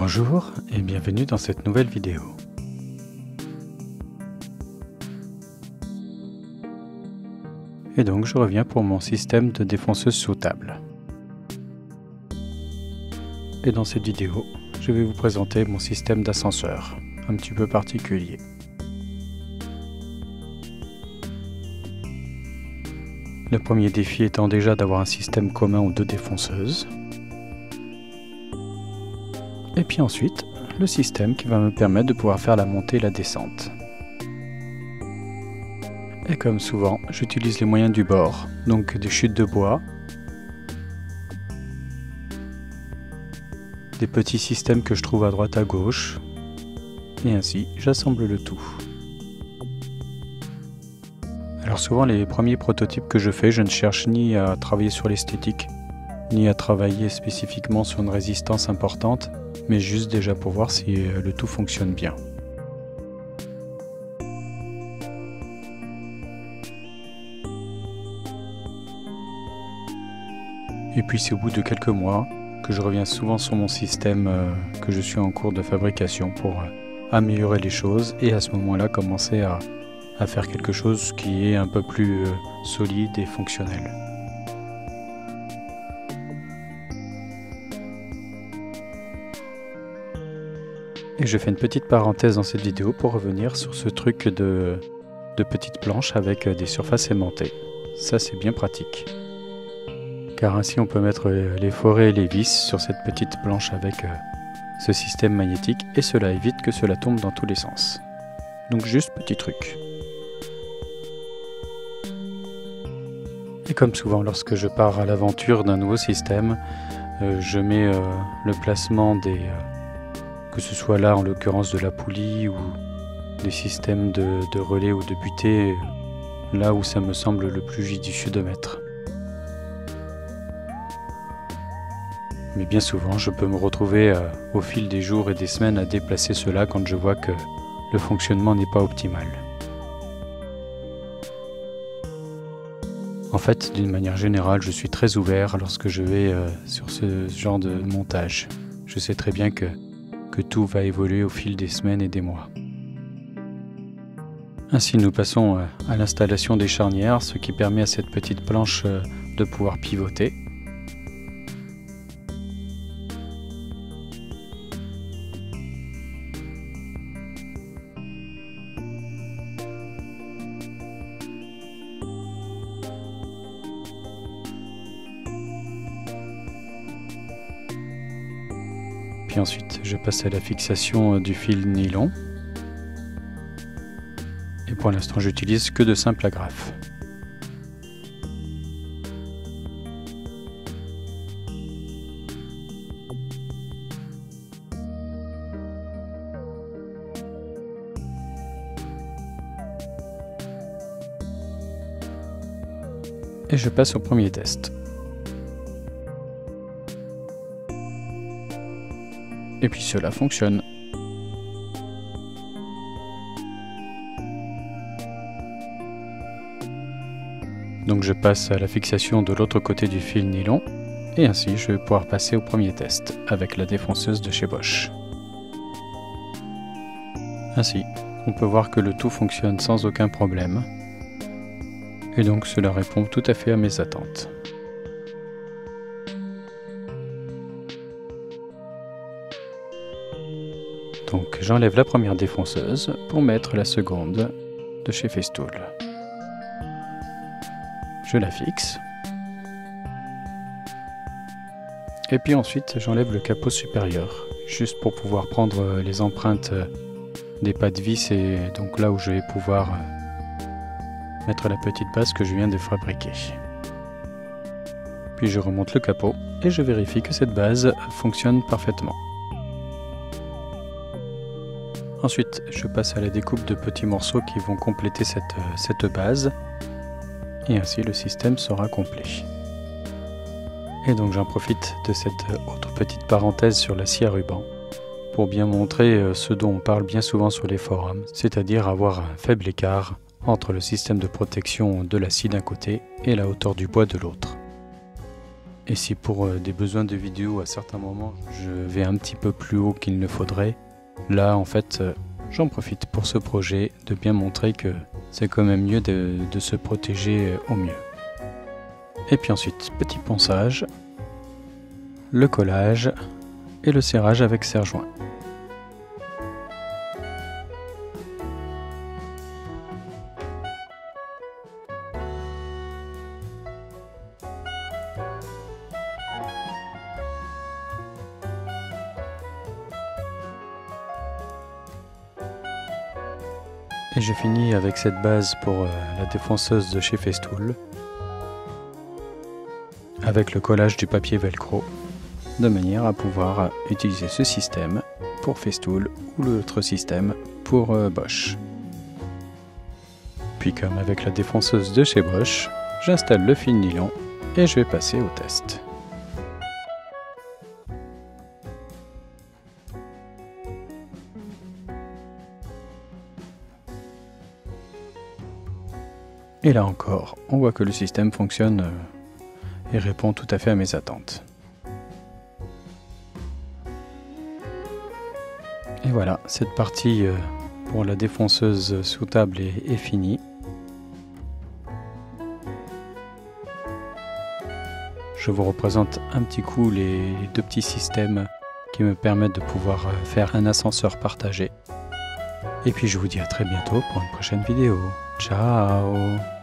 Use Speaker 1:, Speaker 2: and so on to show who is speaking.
Speaker 1: Bonjour et bienvenue dans cette nouvelle vidéo. Et donc je reviens pour mon système de défonceuse sous table. Et dans cette vidéo, je vais vous présenter mon système d'ascenseur, un petit peu particulier. Le premier défi étant déjà d'avoir un système commun aux deux défonceuses. Et puis ensuite, le système qui va me permettre de pouvoir faire la montée et la descente. Et comme souvent, j'utilise les moyens du bord, donc des chutes de bois, des petits systèmes que je trouve à droite à gauche, et ainsi j'assemble le tout. Alors souvent les premiers prototypes que je fais, je ne cherche ni à travailler sur l'esthétique, ni à travailler spécifiquement sur une résistance importante, mais juste déjà pour voir si euh, le tout fonctionne bien. Et puis c'est au bout de quelques mois que je reviens souvent sur mon système euh, que je suis en cours de fabrication pour euh, améliorer les choses et à ce moment-là commencer à, faire quelque chose qui est un peu plus solide et fonctionnel. Et je fais une petite parenthèse dans cette vidéo pour revenir sur ce truc de, de petites planches avec des surfaces aimantées. Ça c'est bien pratique car ainsi on peut mettre les forêts et les vis sur cette petite planche avec euh, ce système magnétique et cela évite que cela tombe dans tous les sens. Donc juste petit truc. Et comme souvent lorsque je pars à l'aventure d'un nouveau système, euh, je mets euh, le placement des... que ce soit là en l'occurrence de la poulie ou des systèmes de, relais ou de butée, là où ça me semble le plus judicieux de mettre. mais bien souvent je peux me retrouver euh, au fil des jours et des semaines à déplacer cela quand je vois que le fonctionnement n'est pas optimal. En fait, d'une manière générale, je suis très ouvert lorsque je vais euh, sur ce genre de montage. Je sais très bien que, que tout va évoluer au fil des semaines et des mois. Ainsi, nous passons euh, à l'installation des charnières, ce qui permet à cette petite planche de pouvoir pivoter Ensuite, je passe à la fixation euh, du fil nylon. Et pour l'instant, j'utilise que de simples agrafes. Et je passe au premier test. Et puis cela fonctionne. Donc je passe à la fixation de l'autre côté du fil nylon et ainsi je vais pouvoir passer au premier test avec la défonceuse de chez Bosch. Ainsi, on peut voir que le tout fonctionne sans aucun problème et donc cela répond tout à fait à mes attentes. Donc j'enlève la première défonceuse pour mettre la seconde de chez Festool. Je la fixe. Et puis ensuite j'enlève le capot supérieur, juste pour pouvoir prendre les empreintes des pas de vis et donc là où je vais pouvoir mettre la petite base que je viens de fabriquer. Puis je remonte le capot et je vérifie que cette base fonctionne parfaitement. Ensuite, je passe à la découpe de petits morceaux qui vont compléter cette, euh, cette base. Et ainsi, le système sera complet. Et donc j'en profite de cette euh, autre petite parenthèse sur la scie à ruban pour bien montrer euh, ce dont on parle bien souvent sur les forums, c'est-à-dire avoir un faible écart entre le système de protection de la scie d'un côté et la hauteur du bois de l'autre. Et si pour des besoins de vidéo à certains moments je vais un petit peu plus haut qu'il ne faudrait, là en fait euh, j'en profite pour ce projet de bien montrer que c'est quand même mieux de, de se protéger au mieux. Et puis ensuite, petit ponçage, le collage et le serrage avec serre-joint. Et je finis avec cette base pour euh, la défonceuse de chez Festool, avec le collage du papier velcro, de manière à pouvoir utiliser ce système pour Festool ou l'autre système pour euh, Bosch. Puis comme avec la défonceuse de chez Bosch, j'installe le fil nylon et je vais passer au test. Et là encore, on voit que le système fonctionne euh, et répond tout à fait à mes attentes. Et voilà, cette partie euh, pour la défonceuse sous table est, finie. Je vous représente un petit coup les deux petits systèmes qui me permettent de pouvoir euh, faire un ascenseur partagé. Et puis je vous dis à très bientôt pour une prochaine vidéo. Ciao